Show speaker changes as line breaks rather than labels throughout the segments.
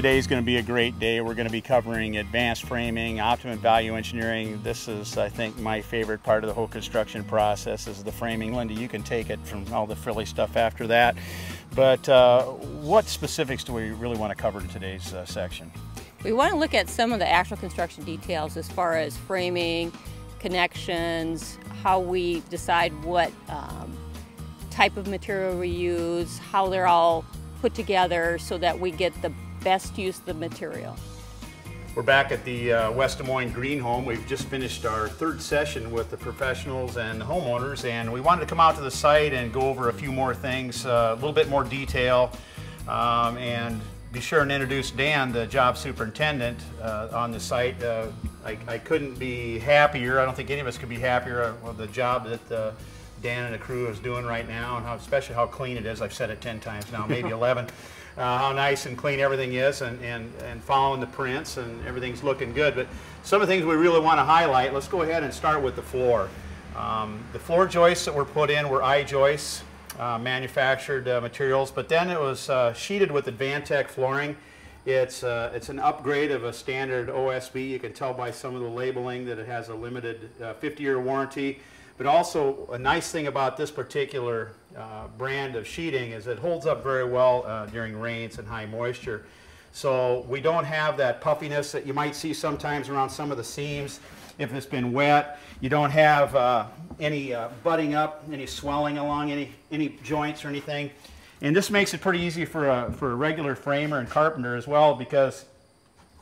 Today's going to be a great day. We're going to be covering advanced framing, optimum value engineering. This is, I think, my favorite part of the whole construction process is the framing. Linda, you can take it from all the frilly stuff after that. But uh, what specifics do we really want to cover in today's uh, section?
We want to look at some of the actual construction details as far as framing, connections, how we decide what um, type of material we use, how they're all put together so that we get the best use the material.
We're back at the uh, West Des Moines Green Home. We've just finished our third session with the professionals and the homeowners, and we wanted to come out to the site and go over a few more things, uh, a little bit more detail, um, and be sure and introduce Dan, the job superintendent, uh, on the site. Uh, I, I, couldn't be happier. I don't think any of us could be happier with the job that uh, Dan and the crew is doing right now, and how, especially how clean it is. I've said it 10 times now, maybe 11. Uh, how nice and clean everything is, and, and, and following the prints, and everything's looking good. But some of the things we really want to highlight, let's go ahead and start with the floor. Um, the floor joists that were put in were I-joists uh, manufactured uh, materials, but then it was uh, sheeted with Advantech flooring. It's, uh, it's an upgrade of a standard OSB. You can tell by some of the labeling that it has a limited 50-year uh, warranty. But also a nice thing about this particular uh, brand of sheeting is it holds up very well during rains and high moisture. So we don't have that puffiness that you might see sometimes around some of the seams if it's been wet. You don't have uh, any uh, butting up, any swelling along any, any joints or anything. And this makes it pretty easy for a, for a regular framer and carpenter as well because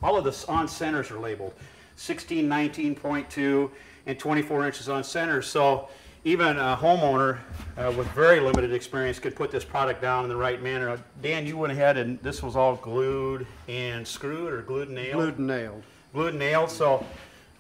all of the on centers are labeled 16, 19.2, and 24 inches on center. So even a homeowner uh, with very limited experience could put this product down in the right manner. Dan, you went ahead and this was all glued and screwed or glued and nailed?
Glued and nailed.
Glued and nailed. So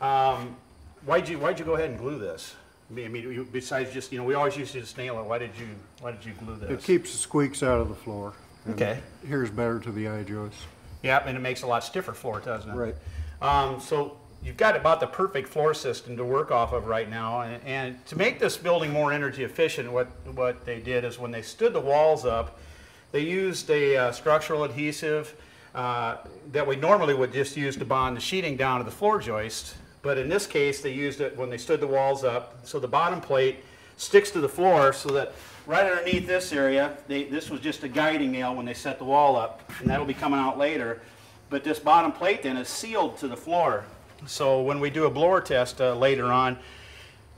um, why'd you why'd you go ahead and glue this? I mean, besides just you know, we always used to just nail it. Why did you why did you glue this?
It keeps the squeaks out of the floor.
Okay.
Here's better to the I-joists.
Yeah, and it makes a lot stiffer floor, doesn't it?
Right.
Um, so you've got about the perfect floor system to work off of right now. And, and, to make this building more energy efficient, what, what they did is when they stood the walls up, they used a uh, structural adhesive uh, that we normally would just use to bond the sheeting down to the floor joist. But in this case, they used it when they stood the walls up. So the bottom plate sticks to the floor so that right underneath this area, they, this was just a guiding nail when they set the wall up. And that'll be coming out later. But this bottom plate then is sealed to the floor. So when we do a blower test uh, later on,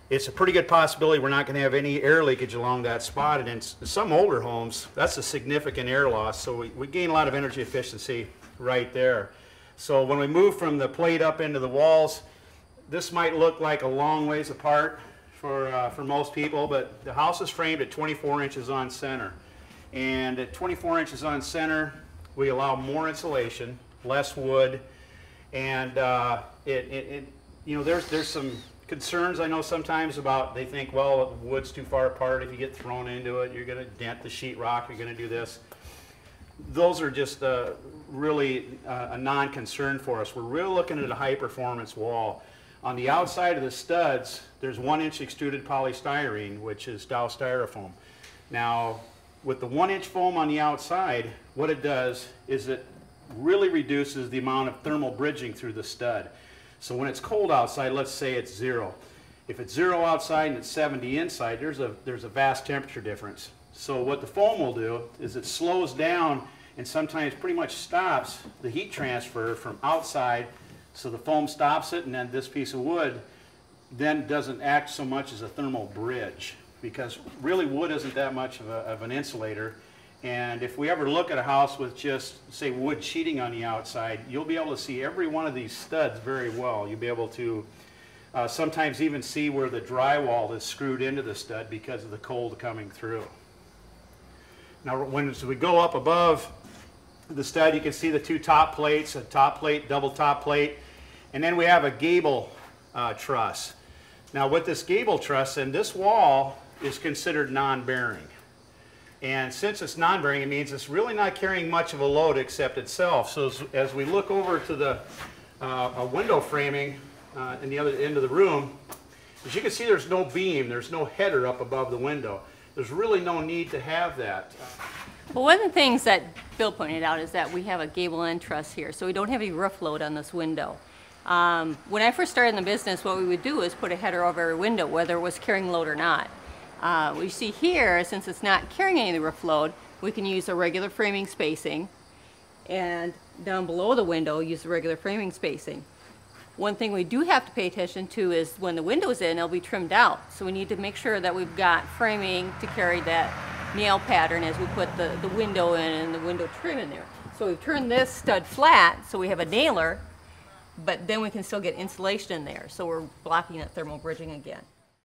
it's a pretty good possibility we're not going to have any air leakage along that spot. And in some older homes, that's a significant air loss. So we, we gain a lot of energy efficiency right there. So when we move from the plate up into the walls, this might look like a long ways apart for, uh, for most people, but the house is framed at 24 inches on center. And at 24 inches on center, we allow more insulation, less wood, and uh, it, it, it, you know, there's, there's some concerns I know sometimes about, they think, well, the wood's too far apart. If you get thrown into it, you're going to dent the sheetrock, you're going to do this. Those are just uh, really uh, a non-concern for us. We're really looking at a high-performance wall. On the outside of the studs, there's one-inch extruded polystyrene, which is Dow Styrofoam. Now, with the one-inch foam on the outside, what it does is it really reduces the amount of thermal bridging through the stud. So when it's cold outside, let's say it's zero. If it's zero outside and it's 70 inside, there's a, there's a vast temperature difference. So what the foam will do is it slows down and sometimes pretty much stops the heat transfer from outside. So the foam stops it and then this piece of wood then doesn't act so much as a thermal bridge because really wood isn't that much of, a, of an insulator and if we ever look at a house with just, say, wood sheeting on the outside, you'll be able to see every one of these studs very well. You'll be able to uh, sometimes even see where the drywall is screwed into the stud because of the cold coming through. Now, when we go up above the stud, you can see the two top plates, a top plate, double top plate, and then we have a gable uh, truss. Now, with this gable truss, and this wall is considered non-bearing. And since it's non-bearing, it means it's really not carrying much of a load except itself. So as, as we look over to the uh, window framing uh, in the other end of the room, as you can see, there's no beam, there's no header up above the window. There's really no need to have that.
Well, one of the things that Bill pointed out is that we have a gable end truss here, so we don't have any roof load on this window. Um, when I first started in the business, what we would do is put a header over every window, whether it was carrying load or not. Uh, we see here, since it's not carrying any of the roof load, we can use a regular framing spacing, and down below the window, use the regular framing spacing. One thing we do have to pay attention to is when the window's in, it'll be trimmed out. So we need to make sure that we've got framing to carry that nail pattern as we put the, the window in and the window trim in there. So we've turned this stud flat, so we have a nailer, but then we can still get insulation in there. So we're blocking that thermal bridging again.